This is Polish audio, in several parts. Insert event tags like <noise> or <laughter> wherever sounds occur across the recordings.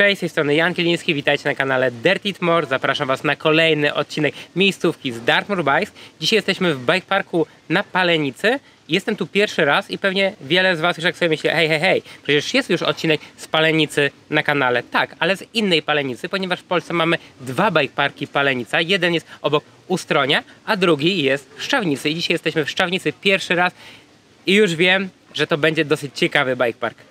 Cześć, z tej strony Jan Kieliński, witajcie na kanale Dirt It More. Zapraszam Was na kolejny odcinek miejscówki z Dartmoor Bikes. Dzisiaj jesteśmy w bike parku na Palenicy. Jestem tu pierwszy raz i pewnie wiele z Was już jak sobie myśli, hej, hej, hej, przecież jest już odcinek z Palenicy na kanale. Tak, ale z innej Palenicy, ponieważ w Polsce mamy dwa bike parki Palenica. Jeden jest obok Ustronia, a drugi jest w Szczawnicy. I dzisiaj jesteśmy w Szczawnicy pierwszy raz i już wiem, że to będzie dosyć ciekawy bike park.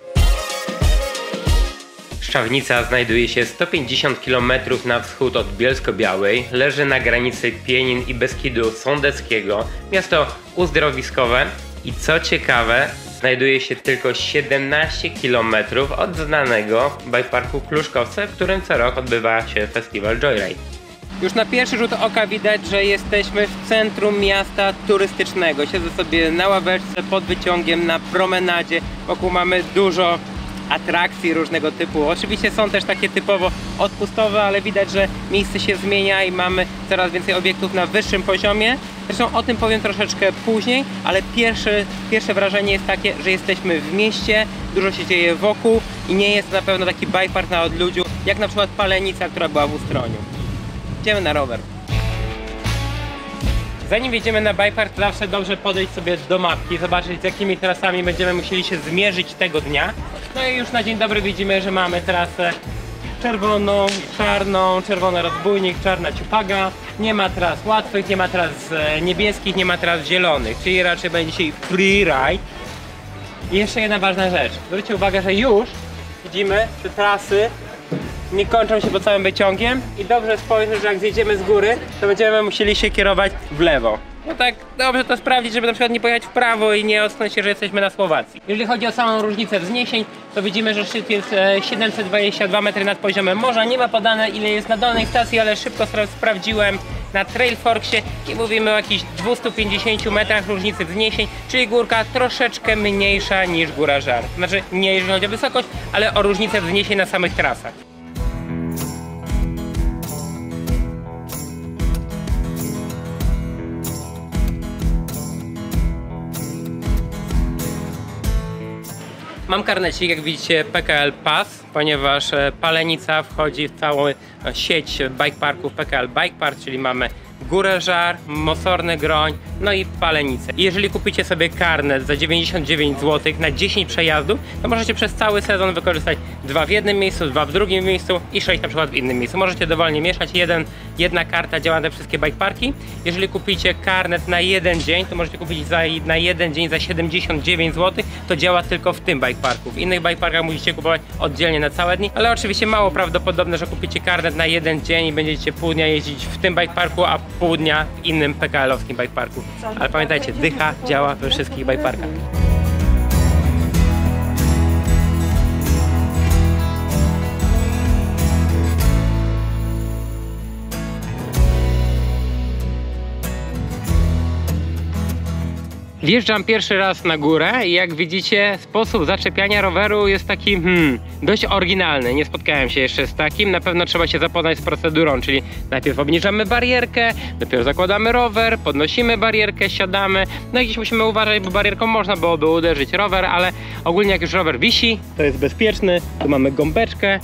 Szczawnica znajduje się 150 km na wschód od Bielsko-Białej, leży na granicy Pienin i Beskidu Sądeckiego, miasto uzdrowiskowe i co ciekawe, znajduje się tylko 17 km od znanego bajparku Kluszkowce, w którym co rok odbywa się festiwal Joyride. Już na pierwszy rzut oka widać, że jesteśmy w centrum miasta turystycznego. Siedzę sobie na ławeczce pod wyciągiem na promenadzie. Wokół mamy dużo atrakcji różnego typu. Oczywiście są też takie typowo odpustowe, ale widać, że miejsce się zmienia i mamy coraz więcej obiektów na wyższym poziomie. Zresztą o tym powiem troszeczkę później, ale pierwsze, pierwsze wrażenie jest takie, że jesteśmy w mieście, dużo się dzieje wokół i nie jest na pewno taki bike park na odludziu, jak na przykład Palenica, która była w Ustroniu. Idziemy na rower. Zanim wjedziemy na bike park, to zawsze dobrze podejść sobie do mapki, zobaczyć z jakimi trasami będziemy musieli się zmierzyć tego dnia. No i już na dzień dobry widzimy, że mamy trasę czerwoną, czarną, czerwony rozbójnik, czarna ciupaga. Nie ma tras łatwych, nie ma tras e, niebieskich, nie ma tras zielonych, czyli raczej będzie dzisiaj free ride. I jeszcze jedna ważna rzecz. Zwróćcie uwagę, że już widzimy te trasy nie kończą się po całym wyciągiem i dobrze spojrzeć, że jak zjedziemy z góry, to będziemy musieli się kierować w lewo. No tak, dobrze to sprawdzić, żeby na przykład nie pojechać w prawo i nie ocknąć się, że jesteśmy na Słowacji. Jeżeli chodzi o samą różnicę wzniesień, to widzimy, że szczyt jest e, 722 metry nad poziomem morza. Nie ma podane ile jest na dolnej stacji, ale szybko spra sprawdziłem na Trailforksie i mówimy o jakichś 250 metrach różnicy wzniesień, czyli górka troszeczkę mniejsza niż góra Żar. Znaczy nie jeżeli chodzi o wysokość, ale o różnicę wzniesień na samych trasach. Mam karnecik, jak widzicie, PKL Pass, ponieważ e, Palenica wchodzi w całą e, sieć bike parków PKL Bike Park, czyli mamy Górę Żar, Mosorny Groń, no i Palenicę. Jeżeli kupicie sobie karnet za 99 zł na 10 przejazdów, to możecie przez cały sezon wykorzystać dwa w jednym miejscu, dwa w drugim miejscu i sześć na przykład w innym miejscu. Możecie dowolnie mieszać, jeden, jedna karta działa na wszystkie bike parki. Jeżeli kupicie karnet na jeden dzień, to możecie kupić za, na jeden dzień za 79 zł, to działa tylko w tym bike parku. W innych bike parkach musicie kupować oddzielnie na całe dni, ale oczywiście mało prawdopodobne, że kupicie karnet na jeden dzień i będziecie pół dnia jeździć w tym bike parku, a pół dnia w innym PKL-owskim bike parku. Ale pamiętajcie, dycha działa we wszystkich bike Wjeżdżam pierwszy raz na górę i jak widzicie sposób zaczepiania roweru jest taki hmm, dość oryginalny. Nie spotkałem się jeszcze z takim. Na pewno trzeba się zapoznać z procedurą, czyli najpierw obniżamy barierkę, dopiero zakładamy rower, podnosimy barierkę, siadamy. No i gdzieś musimy uważać, bo barierką można byłoby uderzyć rower, ale ogólnie jak już rower wisi, to jest bezpieczny. Tu mamy gąbeczkę.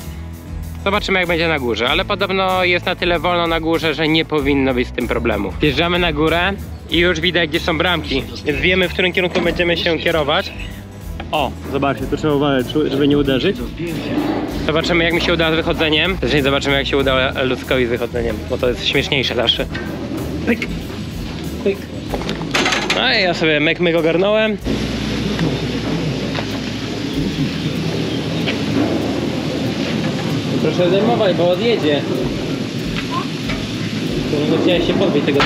Zobaczymy jak będzie na górze, ale podobno jest na tyle wolno na górze, że nie powinno być z tym problemu. Wjeżdżamy na górę i już widać gdzie są bramki, więc wiemy w którym kierunku będziemy się kierować. O, zobaczcie, tu trzeba uważać, żeby nie uderzyć. Zobaczymy jak mi się uda z wychodzeniem. Zresztą zobaczymy jak się uda ludzkowi z wychodzeniem, bo to jest śmieszniejsze zawsze. Pyk, pyk. No i ja sobie myk myk ogarnąłem. Proszę zajmować, bo odjedzie. To chciałem się podbić tego.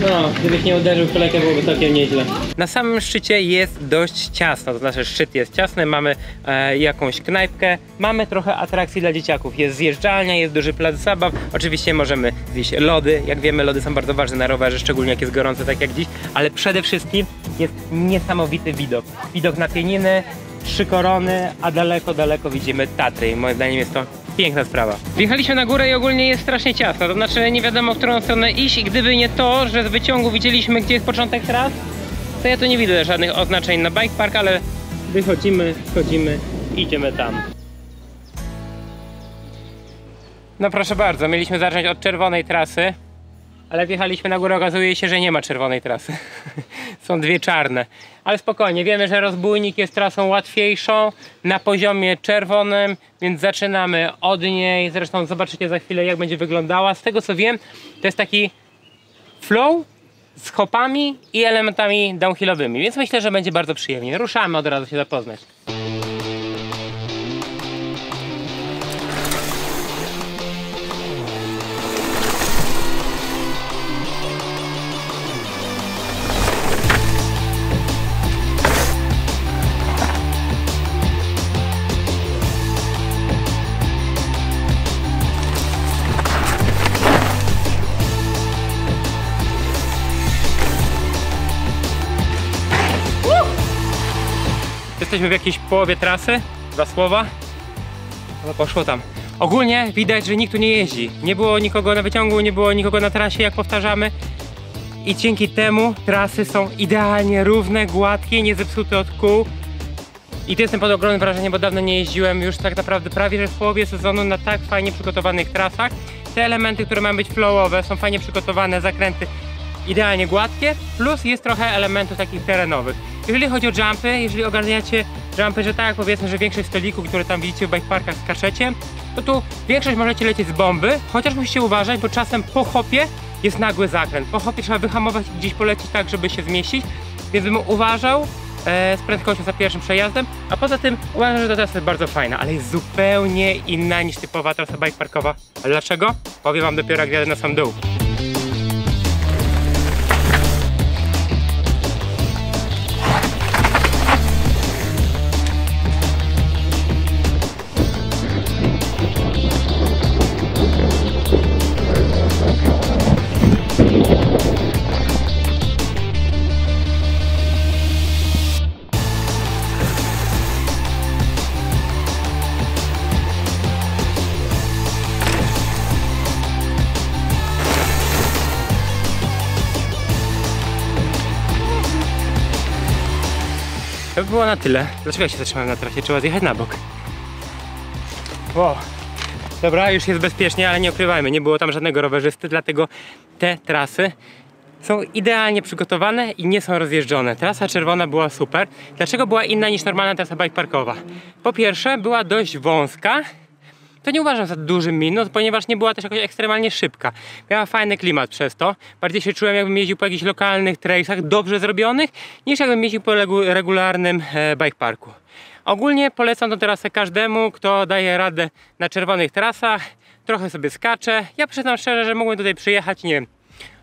No, gdybyś nie uderzył kolejkę byłoby całkiem nieźle. Na samym szczycie jest dość ciasno, to znaczy szczyt jest ciasny, mamy e, jakąś knajpkę, mamy trochę atrakcji dla dzieciaków. Jest zjeżdżalnia, jest duży plac zabaw, oczywiście możemy zjeść lody. Jak wiemy, lody są bardzo ważne na rowerze, szczególnie jak jest gorąco, tak jak dziś, ale przede wszystkim jest niesamowity widok. Widok na pieniny, trzy korony, a daleko, daleko widzimy Tatry i moim zdaniem jest to piękna sprawa. Wjechaliśmy na górę i ogólnie jest strasznie ciasno, to znaczy nie wiadomo w którą stronę iść i gdyby nie to, że z wyciągu widzieliśmy gdzie jest początek tras, to ja tu nie widzę żadnych oznaczeń na bike park, ale wychodzimy, wchodzimy, idziemy tam. No proszę bardzo, mieliśmy zacząć od czerwonej trasy, ale wjechaliśmy na górę, okazuje się, że nie ma czerwonej trasy. <laughs> Są dwie czarne. Ale spokojnie, wiemy, że rozbójnik jest trasą łatwiejszą, na poziomie czerwonym, więc zaczynamy od niej. Zresztą zobaczycie za chwilę, jak będzie wyglądała. Z tego co wiem, to jest taki flow z hopami i elementami downhillowymi, więc myślę, że będzie bardzo przyjemnie. Ruszamy od razu się zapoznać. Jesteśmy w jakiejś połowie trasy. Dwa słowa. No poszło tam. Ogólnie widać, że nikt tu nie jeździ. Nie było nikogo na wyciągu, nie było nikogo na trasie, jak powtarzamy. I dzięki temu trasy są idealnie równe, gładkie, nie zepsute od kół. I to jestem pod ogromnym wrażeniem, bo dawno nie jeździłem już tak naprawdę prawie że w połowie sezonu na tak fajnie przygotowanych trasach. Te elementy, które mają być flowowe, są fajnie przygotowane, zakręty idealnie gładkie, plus jest trochę elementów takich terenowych. Jeżeli chodzi o jumpy, jeżeli ogarniacie jumpy, że tak powiedzmy, że większość stolików, które tam widzicie w bike parkach skaczecie, to tu większość możecie lecieć z bomby, chociaż musicie uważać, bo czasem po hopie jest nagły zakręt. Po hopie trzeba wyhamować i gdzieś polecieć tak, żeby się zmieścić, więc bym uważał e, z prędkością za pierwszym przejazdem, a poza tym uważam, że ta trasa jest bardzo fajna, ale jest zupełnie inna niż typowa trasa bike parkowa. A dlaczego? Powiem wam dopiero jak jadę na sam dół. Było na tyle. Dlaczego ja się zatrzymałem na trasie? Trzeba zjechać na bok. Wow. Dobra, już jest bezpiecznie, ale nie ukrywajmy, nie było tam żadnego rowerzysty, dlatego te trasy są idealnie przygotowane i nie są rozjeżdżone. Trasa czerwona była super. Dlaczego była inna niż normalna trasa bike parkowa? Po pierwsze, była dość wąska, to nie uważam za duży minus, ponieważ nie była też jakoś ekstremalnie szybka. Miała fajny klimat przez to. Bardziej się czułem, jakbym jeździł po jakichś lokalnych trailsach, dobrze zrobionych, niż jakbym jeździł po regularnym e, bike parku. Ogólnie polecam tę trasę każdemu, kto daje radę na czerwonych trasach. Trochę sobie skacze. Ja przyznam szczerze, że mogłem tutaj przyjechać, nie wiem,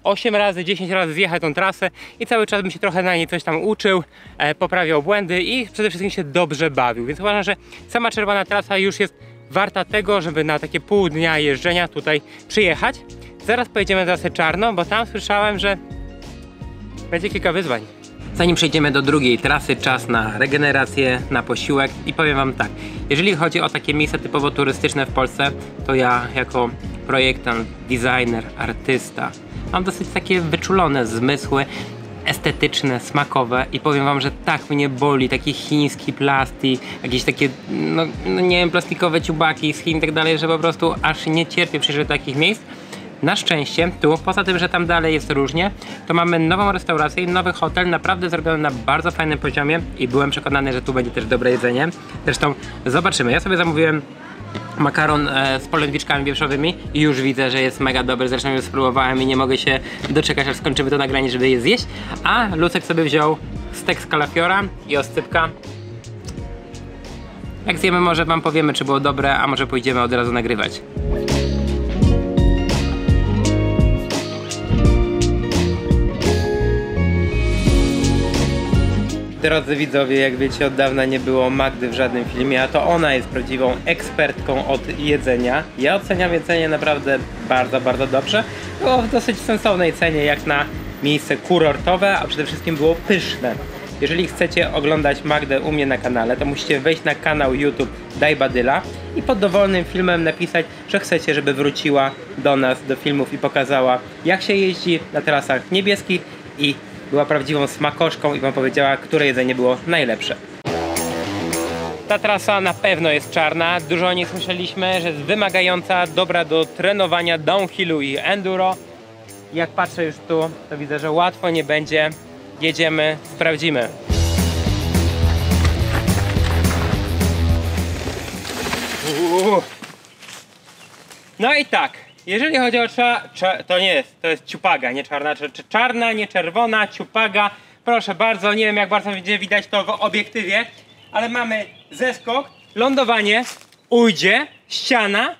8 razy, 10 razy zjechać tą trasę i cały czas bym się trochę na niej coś tam uczył, e, poprawiał błędy i przede wszystkim się dobrze bawił. Więc uważam, że sama czerwona trasa już jest warta tego, żeby na takie pół dnia jeżdżenia tutaj przyjechać. Zaraz pojedziemy na trasę czarną, bo tam słyszałem, że będzie kilka wyzwań. Zanim przejdziemy do drugiej trasy, czas na regenerację, na posiłek i powiem Wam tak, jeżeli chodzi o takie miejsca typowo turystyczne w Polsce, to ja jako projektant, designer, artysta mam dosyć takie wyczulone zmysły estetyczne, smakowe i powiem wam, że tak mnie boli taki chiński plastik, jakieś takie, no, no nie wiem, plastikowe ciubaki z Chin i tak dalej, że po prostu aż nie cierpię przyjrzeć takich miejsc. Na szczęście tu, poza tym, że tam dalej jest różnie, to mamy nową restaurację i nowy hotel, naprawdę zrobiony na bardzo fajnym poziomie i byłem przekonany, że tu będzie też dobre jedzenie. Zresztą zobaczymy. Ja sobie zamówiłem makaron e, z polędwiczkami wieprzowymi i już widzę, że jest mega dobry, zresztą już spróbowałem i nie mogę się doczekać, aż skończymy to nagranie, żeby je zjeść. A Lucek sobie wziął stek z kalafiora i oscypka. Jak zjemy może wam powiemy, czy było dobre, a może pójdziemy od razu nagrywać. Drodzy widzowie, jak wiecie, od dawna nie było Magdy w żadnym filmie, a to ona jest prawdziwą ekspertką od jedzenia. Ja oceniam jedzenie naprawdę bardzo, bardzo dobrze. Było w dosyć sensownej cenie, jak na miejsce kurortowe, a przede wszystkim było pyszne. Jeżeli chcecie oglądać Magdę u mnie na kanale, to musicie wejść na kanał YouTube Daj Badyla i pod dowolnym filmem napisać, że chcecie, żeby wróciła do nas, do filmów i pokazała, jak się jeździ na trasach niebieskich i była prawdziwą smakoszką i wam powiedziała, które jedzenie było najlepsze. Ta trasa na pewno jest czarna. Dużo o niej słyszeliśmy, że jest wymagająca, dobra do trenowania downhillu i enduro. Jak patrzę już tu, to widzę, że łatwo nie będzie. Jedziemy, sprawdzimy. No i tak, jeżeli chodzi o cza, cza, to nie jest, to jest ciupaga, nie czarna, czy, czy czarna, nie czerwona, ciupaga. Proszę bardzo, nie wiem jak bardzo będzie widać to w obiektywie, ale mamy zeskok, lądowanie, ujdzie, ściana,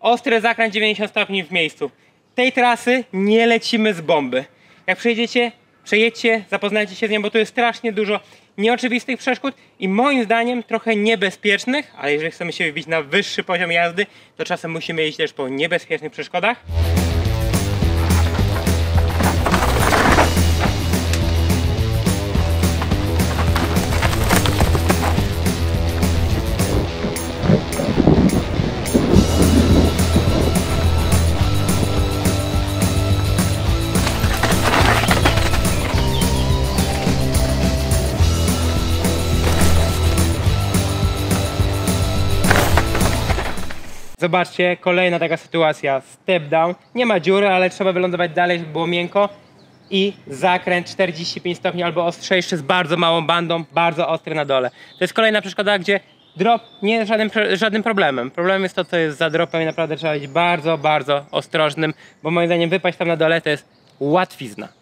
ostry zakręt 90 stopni w miejscu. Tej trasy nie lecimy z bomby. Jak przejdziecie, przejedźcie, zapoznajcie się z nią, bo tu jest strasznie dużo nieoczywistych przeszkód i moim zdaniem trochę niebezpiecznych, ale jeżeli chcemy się wybić na wyższy poziom jazdy, to czasem musimy jeździć też po niebezpiecznych przeszkodach. Zobaczcie, kolejna taka sytuacja. Step down. Nie ma dziury, ale trzeba wylądować dalej, żeby było miękko. I zakręt 45 stopni albo ostrzejszy z bardzo małą bandą, bardzo ostry na dole. To jest kolejna przeszkoda, gdzie drop nie jest żadnym, żadnym problemem. Problemem jest to, co jest za dropem i naprawdę trzeba być bardzo, bardzo ostrożnym, bo moim zdaniem wypaść tam na dole to jest łatwizna.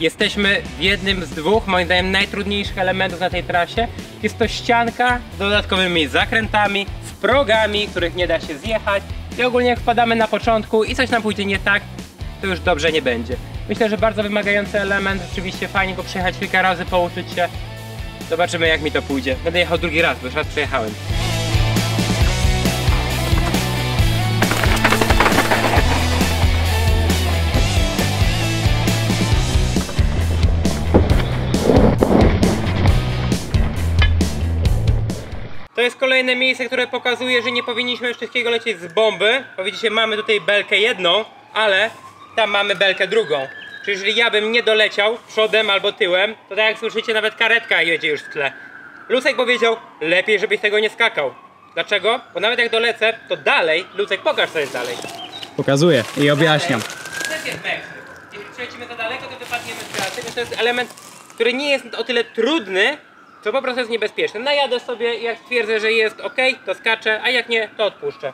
Jesteśmy w jednym z dwóch, moim zdaniem, najtrudniejszych elementów na tej trasie. Jest to ścianka z dodatkowymi zakrętami, z progami, których nie da się zjechać. I ogólnie jak wpadamy na początku i coś nam pójdzie nie tak, to już dobrze nie będzie. Myślę, że bardzo wymagający element, rzeczywiście fajnie go przejechać kilka razy, pouczyć się. Zobaczymy jak mi to pójdzie. Będę jechał drugi raz, bo już raz przejechałem. Jest kolejne miejsce, które pokazuje, że nie powinniśmy wszystkiego lecieć z bomby. Bo widzicie, mamy tutaj belkę jedną, ale tam mamy belkę drugą. Czyli jeżeli ja bym nie doleciał przodem albo tyłem, to tak jak słyszycie, nawet karetka jedzie już w tle. Lucek powiedział, lepiej żebyś tego nie skakał. Dlaczego? Bo nawet jak dolecę, to dalej, Lucek pokaż co jest dalej. Pokazuję i objaśniam. Też jest. Jeśli przelecimy za daleko, to wypadniemy z trasy, więc to jest element, który nie jest o tyle trudny, co po prostu jest niebezpieczny. Najadę sobie i jak twierdzę, że jest ok, to skaczę, a jak nie, to odpuszczę.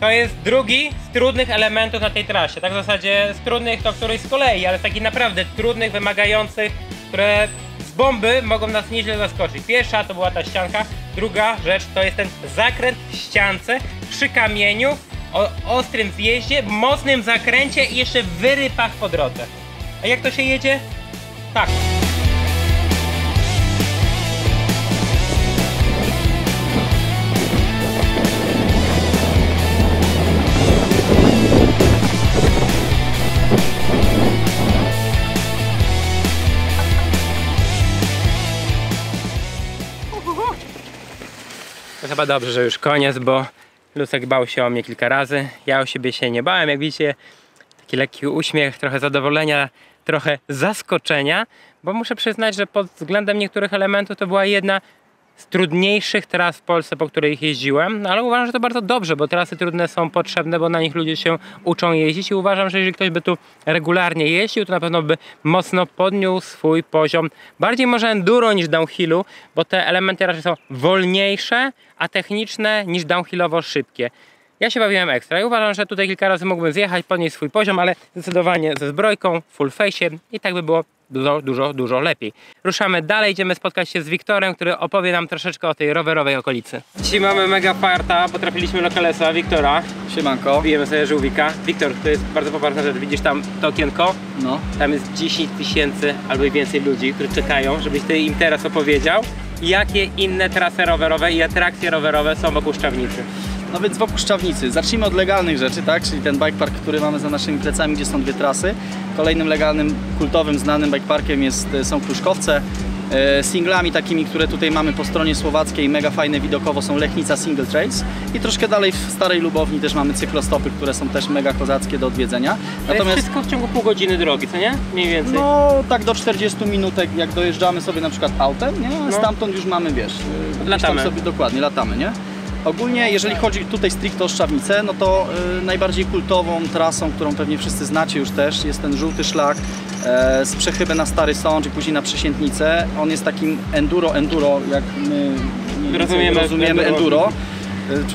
To jest drugi z trudnych elementów na tej trasie. Tak w zasadzie z trudnych to któryś z kolei, ale z takich naprawdę trudnych, wymagających, które z bomby mogą nas nieźle zaskoczyć. Pierwsza to była ta ścianka, druga rzecz to jest ten zakręt w ściance przy kamieniu, o ostrym zjeździe, mocnym zakręcie i jeszcze wyrypach po drodze. A jak to się jedzie? Tak. Chyba dobrze, że już koniec, bo Lusek bał się o mnie kilka razy. Ja o siebie się nie bałem. Jak widzicie, taki lekki uśmiech, trochę zadowolenia, trochę zaskoczenia, bo muszę przyznać, że pod względem niektórych elementów to była jedna z trudniejszych tras w Polsce, po których jeździłem, ale uważam, że to bardzo dobrze, bo trasy trudne są potrzebne, bo na nich ludzie się uczą jeździć i uważam, że jeżeli ktoś by tu regularnie jeździł, to na pewno by mocno podniósł swój poziom, bardziej może enduro niż downhillu, bo te elementy raczej są wolniejsze, a techniczne niż downhillowo szybkie. Ja się bawiłem ekstra i uważam, że tutaj kilka razy mógłbym zjechać, podnieść swój poziom, ale zdecydowanie ze zbrojką, full face i tak by było dużo, dużo, dużo lepiej. Ruszamy dalej, idziemy spotkać się z Wiktorem, który opowie nam troszeczkę o tej rowerowej okolicy. Dzisiaj mamy mega farta, potrafiliśmy lokalesa Wiktora. Siemanko. Bijemy sobie żółwika. Wiktor, to jest bardzo poważna rzecz, widzisz tam to okienko? No. Tam jest 10 tysięcy albo i więcej ludzi, którzy czekają, żebyś ty im teraz opowiedział, jakie inne trasy rowerowe i atrakcje rowerowe są wokół Szczawnicy. No więc wokół Szczawnicy. Zacznijmy od legalnych rzeczy, tak? Czyli ten bike park, który mamy za naszymi plecami, gdzie są dwie trasy. Kolejnym legalnym, kultowym, znanym bike parkiem jest, są Pruszkowce. E, Singlami takimi, które tutaj mamy po stronie słowackiej, mega fajne widokowo są Lechnica Single Trails i troszkę dalej w Starej Lubowni też mamy cyklostopy, które są też mega kozackie do odwiedzenia. To jest wszystko w ciągu pół godziny drogi, co nie? Mniej więcej. No, tak do 40 minutek, jak dojeżdżamy sobie na przykład autem, nie? No. Stamtąd już mamy, wiesz, gdzieś Latamy. Tam sobie dokładnie, latamy, nie? Ogólnie, jeżeli chodzi tutaj stricte o Szczawnicę, no to y, najbardziej kultową trasą, którą pewnie wszyscy znacie już też, jest ten żółty szlak e, z przechyby na Stary Sącz i później na Przysiętnicę. On jest takim enduro, enduro, jak my Rozumiemy rozumiemy enduro. enduro.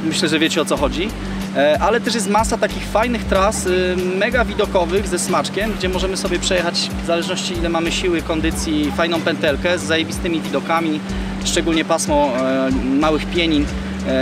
Y, Myślę, że wiecie o co chodzi. E, Ale też jest masa takich fajnych tras, y, mega widokowych ze smaczkiem, gdzie możemy sobie przejechać w zależności ile mamy siły, kondycji, fajną pętelkę z zajebistymi widokami, szczególnie pasmo e, małych pienin, e,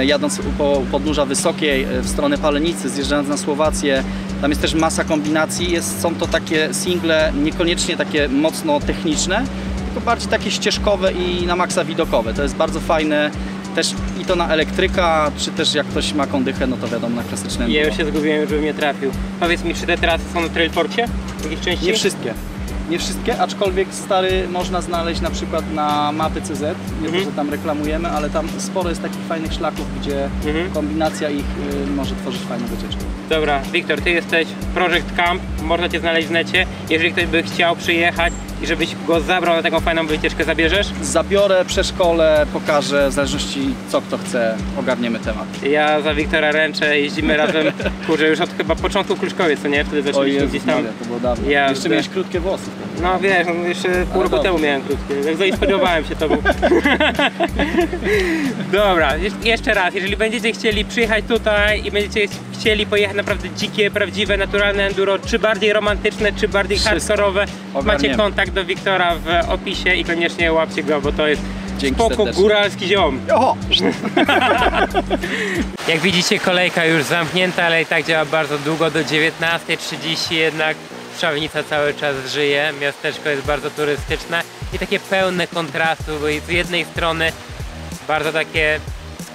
jadąc po podnóża wysokiej e, w stronę Palenicy, zjeżdżając na Słowację. Tam jest też masa kombinacji, jest, są to takie single, niekoniecznie takie mocno techniczne, tylko bardziej takie ścieżkowe i na maksa widokowe. To jest bardzo fajne też i to na elektryka, czy też jak ktoś ma kondychę, no to wiadomo na klasyczne Ja już się zgubiłem, żebym nie trafił. Powiedz mi, czy te trasy są na Trailporcie? W jakiejś części? Nie wszystkie. Nie wszystkie, aczkolwiek stary można znaleźć na przykład na mapy CZ, nie Mhm. że tam reklamujemy, ale tam sporo jest takich fajnych szlaków, gdzie Mhm. kombinacja ich y, może tworzyć fajną wycieczkę. Dobra, Wiktor, ty jesteś Project Camp, można cię znaleźć w necie. Jeżeli ktoś by chciał przyjechać i żebyś go zabrał na taką fajną wycieczkę, zabierzesz? Zabiorę, przeszkolę, pokażę, w zależności co kto chce, ogarniemy temat. Ja za Wiktora ręczę, jeździmy <laughs> razem, kurczę, już od chyba początku Kluczkowie, co nie? Wtedy zaczęliśmy Jezus gdzieś tam. Maria, to było dawno. Ja- Jeszcze miałeś krótkie włosy. No wiesz, no, jeszcze pół roku temu miałem krótkie, więc zainspirowałem się tobą. <laughs> Dobra, jeszcze raz, jeżeli będziecie chcieli przyjechać tutaj i będziecie chcieli pojechać naprawdę dzikie, prawdziwe, naturalne enduro, czy bardziej romantyczne, czy bardziej hardkorowe, macie kontakt do Wiktora w opisie i koniecznie łapcie go, bo to jest Dzięki spoko serdecznie. góralski ziom. Oho! <laughs> Jak widzicie kolejka już zamknięta, ale i tak działa bardzo długo, do 19.30 jednak Trzawnica cały czas żyje, miasteczko jest bardzo turystyczne i takie pełne kontrastu, bo z jednej strony bardzo takie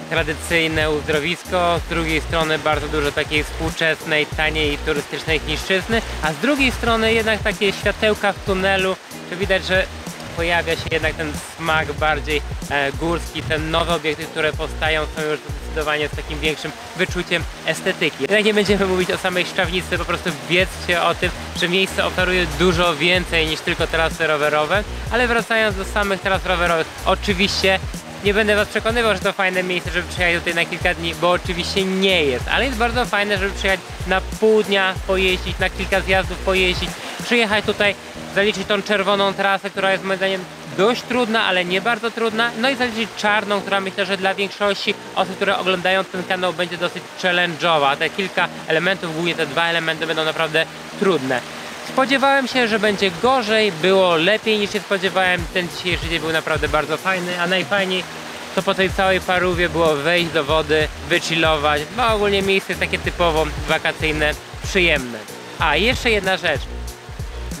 tradycyjne uzdrowisko, z drugiej strony bardzo dużo takiej współczesnej, taniej turystycznej chińszczyzny, a z drugiej strony jednak takie światełka w tunelu, to widać, że pojawia się jednak ten smak bardziej e, górski, te nowe obiekty, które powstają są już zdecydowanie z takim większym wyczuciem estetyki. Jednak nie będziemy mówić o samej Szczawnicy, po prostu wiedzcie o tym, że miejsce oferuje dużo więcej niż tylko trasy rowerowe, ale wracając do samych tras rowerowych, oczywiście nie będę Was przekonywał, że to fajne miejsce, żeby przyjechać tutaj na kilka dni, bo oczywiście nie jest, ale jest bardzo fajne, żeby przyjechać na pół dnia, pojeździć, na kilka zjazdów pojeździć, przyjechać tutaj, zaliczyć tą czerwoną trasę, która jest moim zdaniem dość trudna, ale nie bardzo trudna, no i zaliczyć czarną, która myślę, że dla większości osób, które oglądają ten kanał będzie dosyć challenge'owa. Te kilka elementów, głównie te dwa elementy będą naprawdę trudne. Spodziewałem się, że będzie gorzej, było lepiej niż się spodziewałem. Ten dzisiejszy dzień był naprawdę bardzo fajny, a najfajniej to po tej całej parówie było wejść do wody, wychillować. No ogólnie miejsce takie typowo wakacyjne, przyjemne. A jeszcze jedna rzecz.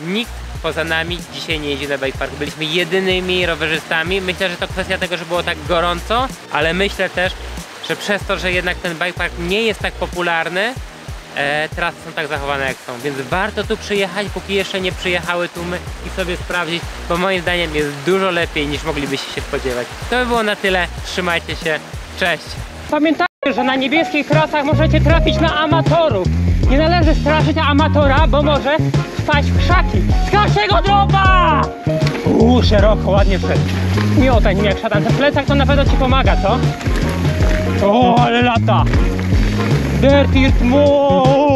Nikt poza nami dzisiaj nie jeździ na bike park. Byliśmy jedynymi rowerzystami. Myślę, że to kwestia tego, że było tak gorąco, ale myślę też, że przez to, że jednak ten bike park nie jest tak popularny, e, trasy są tak zachowane jak są, więc warto tu przyjechać, póki jeszcze nie przyjechały tłumy i sobie sprawdzić, bo moim zdaniem jest dużo lepiej niż moglibyście się spodziewać. To by było na tyle, trzymajcie się, cześć! Pamiętajcie, że na niebieskich trasach możecie trafić na amatorów. Nie należy straszyć amatora, bo może wpaść w krzaki. Skaczego dropa! Uuu, szeroko, ładnie wszedł. Miota nim jak szatan. Ten plecak to na pewno ci pomaga, co? O, ale lata! Dirty Mode!